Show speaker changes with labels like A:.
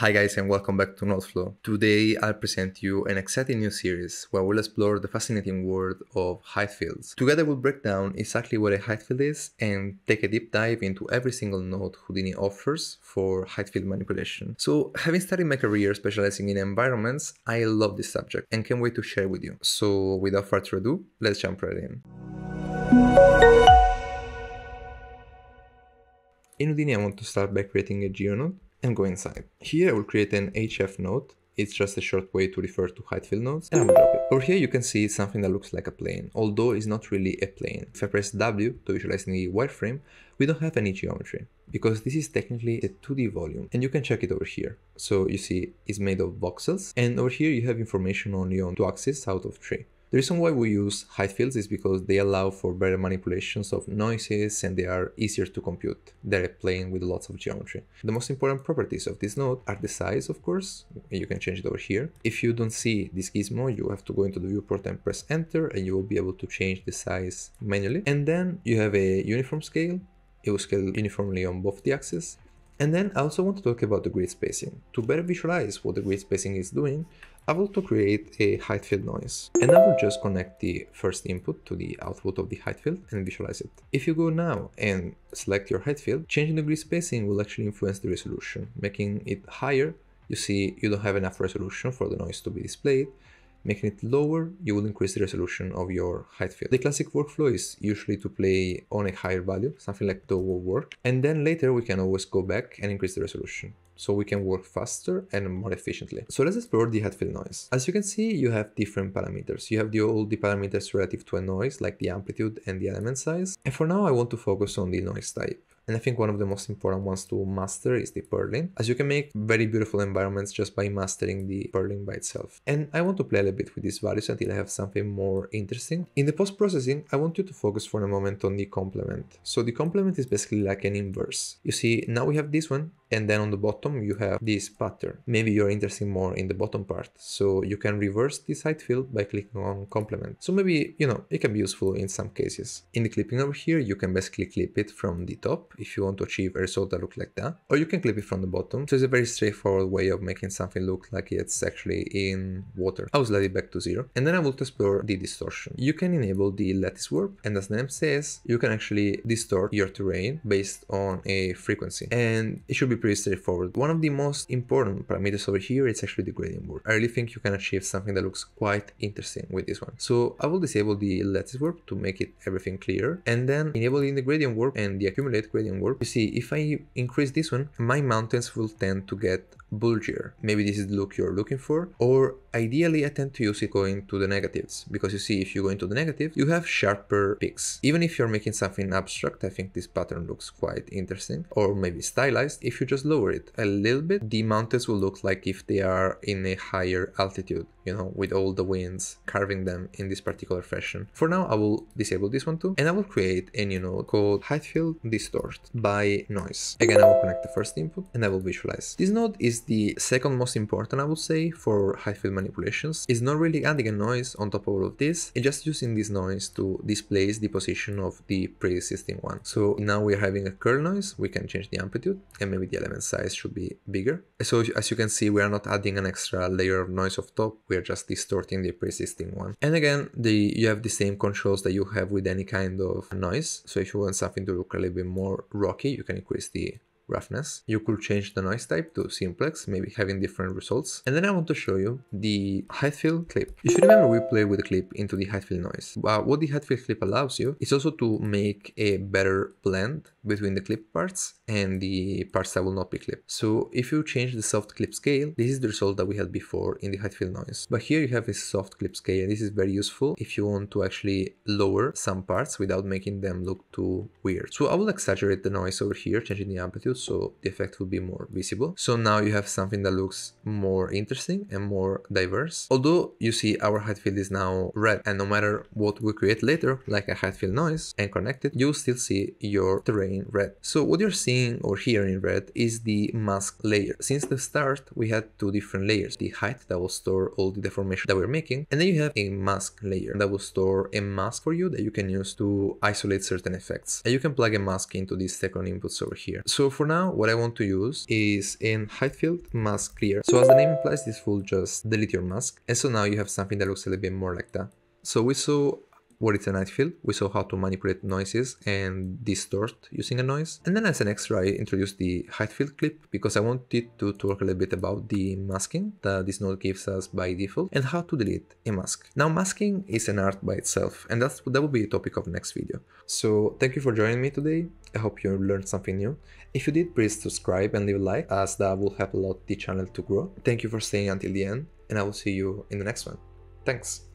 A: Hi guys and welcome back to Nodeflow. Today I'll present you an exciting new series where we'll explore the fascinating world of height fields. Together we'll break down exactly what a height field is and take a deep dive into every single node Houdini offers for height field manipulation. So having started my career specializing in environments, I love this subject and can't wait to share with you. So without further ado, let's jump right in. In Houdini I want to start by creating a geonode and go inside. Here I will create an HF node. It's just a short way to refer to height field nodes and I'll drop it. Over here you can see something that looks like a plane, although it's not really a plane. If I press W to visualize the wireframe, we don't have any geometry because this is technically a 2D volume and you can check it over here. So you see it's made of voxels and over here you have information only on two axes out of three. The reason why we use height fields is because they allow for better manipulations of noises and they are easier to compute. They're plane with lots of geometry. The most important properties of this node are the size, of course. You can change it over here. If you don't see this gizmo, you have to go into the viewport and press enter and you will be able to change the size manually. And then you have a uniform scale. It will scale uniformly on both the axes. And then I also want to talk about the grid spacing. To better visualize what the grid spacing is doing, I will to create a height field noise and I will just connect the first input to the output of the height field and visualize it. If you go now and select your height field, changing the grid spacing will actually influence the resolution, making it higher. You see you don't have enough resolution for the noise to be displayed. Making it lower, you will increase the resolution of your height field. The classic workflow is usually to play on a higher value, something like the will work, and then later we can always go back and increase the resolution so we can work faster and more efficiently. So let's explore the height field noise. As you can see, you have different parameters. You have the all the parameters relative to a noise, like the amplitude and the element size. And for now, I want to focus on the noise type. And I think one of the most important ones to master is the Perlin, as you can make very beautiful environments just by mastering the Perlin by itself. And I want to play a little bit with these values until I have something more interesting. In the post-processing, I want you to focus for a moment on the complement. So the complement is basically like an inverse. You see, now we have this one, and then on the bottom you have this pattern. Maybe you're interested more in the bottom part, so you can reverse this height field by clicking on complement. So maybe, you know, it can be useful in some cases. In the clipping over here, you can basically clip it from the top if you want to achieve a result that looks like that, or you can clip it from the bottom. So it's a very straightforward way of making something look like it's actually in water. I will slide it back to zero, and then I will explore the distortion. You can enable the lattice warp, and as the name says, you can actually distort your terrain based on a frequency, and it should be pretty straightforward. One of the most important parameters over here is actually the gradient warp. I really think you can achieve something that looks quite interesting with this one. So I will disable the lattice warp to make it everything clear and then enabling the gradient warp and the accumulate gradient warp. You see, if I increase this one, my mountains will tend to get bulgier. Maybe this is the look you're looking for. Or ideally, I tend to use it going to the negatives because you see, if you go into the negative, you have sharper peaks. Even if you're making something abstract, I think this pattern looks quite interesting or maybe stylized. If you just lower it a little bit, the mountains will look like if they are in a higher altitude, you know, with all the winds carving them in this particular fashion. For now, I will disable this one too, and I will create a new node called height field distort by noise. Again, I will connect the first input and I will visualize. This node is the second most important, I would say, for height field manipulations. It's not really adding a noise on top of all of this, it's just using this noise to displace the position of the pre-existing one. So now we're having a curl noise, we can change the amplitude and maybe the element size should be bigger. So as you can see, we are not adding an extra layer of noise of top, we are just distorting the pre-existing one. And again, the you have the same controls that you have with any kind of noise. So if you want something to look a little bit more rocky, you can increase the roughness. You could change the noise type to simplex, maybe having different results. And then I want to show you the height field clip. You should remember we play with the clip into the height field noise. But what the height field clip allows you is also to make a better blend between the clip parts and the parts that will not be clipped. So if you change the soft clip scale, this is the result that we had before in the height field noise. But here you have a soft clip scale. This is very useful if you want to actually lower some parts without making them look too weird. So I will exaggerate the noise over here, changing the amplitude so the effect will be more visible. So now you have something that looks more interesting and more diverse. Although you see our height field is now red and no matter what we create later, like a height field noise and connect it, you still see your terrain red. So what you're seeing or hearing in red is the mask layer. Since the start, we had two different layers, the height that will store all the deformation that we're making, and then you have a mask layer that will store a mask for you that you can use to isolate certain effects. And you can plug a mask into these second inputs over here. So for now, what I want to use is in height field mask clear. So as the name implies, this will just delete your mask. And so now you have something that looks a little bit more like that. So we saw what is a height field, we saw how to manipulate noises and distort using a noise. And then as an extra, I introduced the height field clip because I wanted to talk a little bit about the masking that this node gives us by default and how to delete a mask. Now masking is an art by itself and that's that will be the topic of next video. So thank you for joining me today. I hope you learned something new. If you did, please subscribe and leave a like as that will help a lot the channel to grow. Thank you for staying until the end and I will see you in the next one. Thanks.